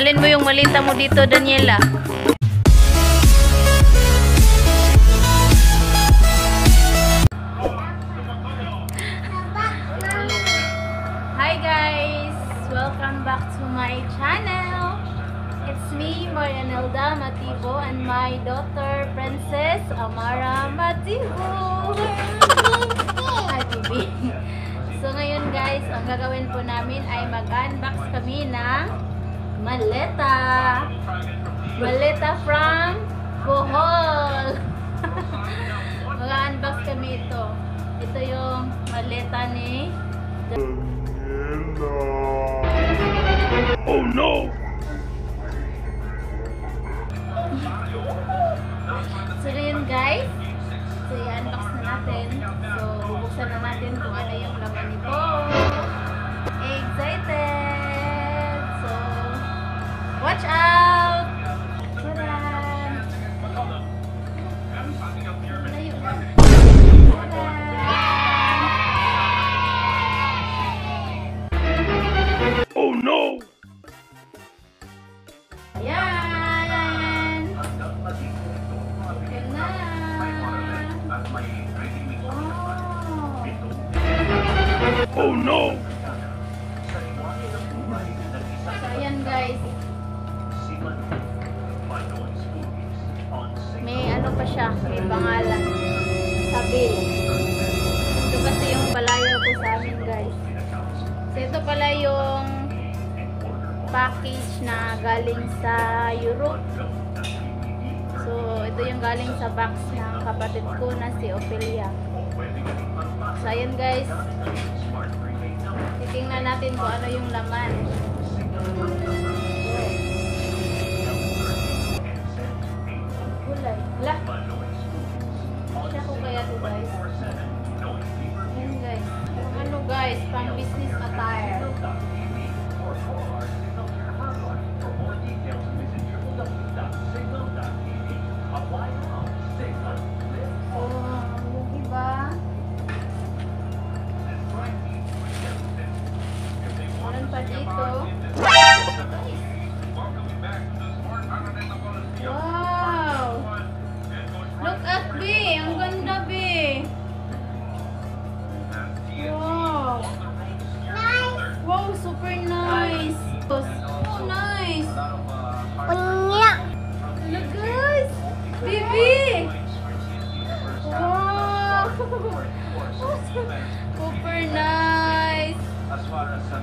Dalhin mo yung malita mo dito, Daniela. Hi guys! Welcome back to my channel. It's me, Marianelda Matibo, and my daughter, Princess Amara Matibo. Baby. So ngayon guys, ang gagawin po namin ay mag-unbox kami ng maleta. Maleta from Bohol. Mag-unbox kami ito. Ito yung maleta ni Oh no! So yun guys. So i-unbox na natin. So bubuksan na natin kung ano yung laman nito. Ayan! Na! Oh no! So, ayan guys. May ano pa siya, may pangalan. Sabil. Ito kasi yung palayo ko sa amin guys. So, ito pala yung package na galing sa Europe. So, ito yung galing sa box ng kapatid ko na si Ophelia. So, ayan guys. Titingnan natin kung ano yung laman. Gulay. La. Siya ko kaya to guys. Ayan guys. Ano guys, pang business attire. Pa dito. Wow! Look at B! Ang ganda B! Wow! Wow, super nice! Oh, nice! Look guys! Baby! Wow! super nice! As far as San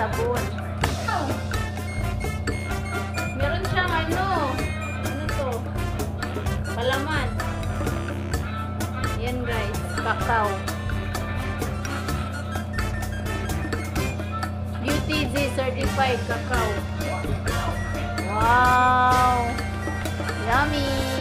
sabon. Meron siyang ano. Ano to? Palaman. Yan guys. Kakao. UTG certified cacao. Wow! Yummy!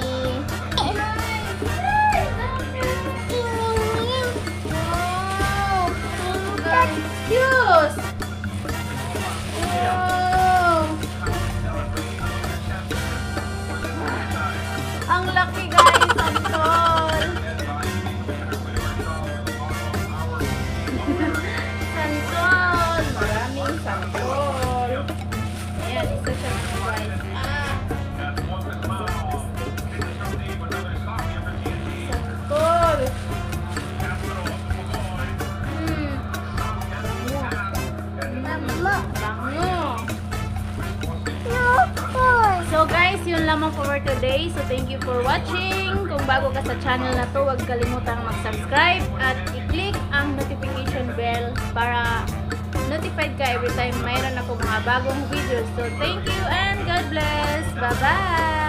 Ang laki guys! Ang lamang for today. So thank you for watching. Kung bago ka sa channel na to, huwag kalimutang mag-subscribe at i-click ang notification bell para notified ka every time mayroon ako mga bagong videos. So thank you and God bless. Bye-bye!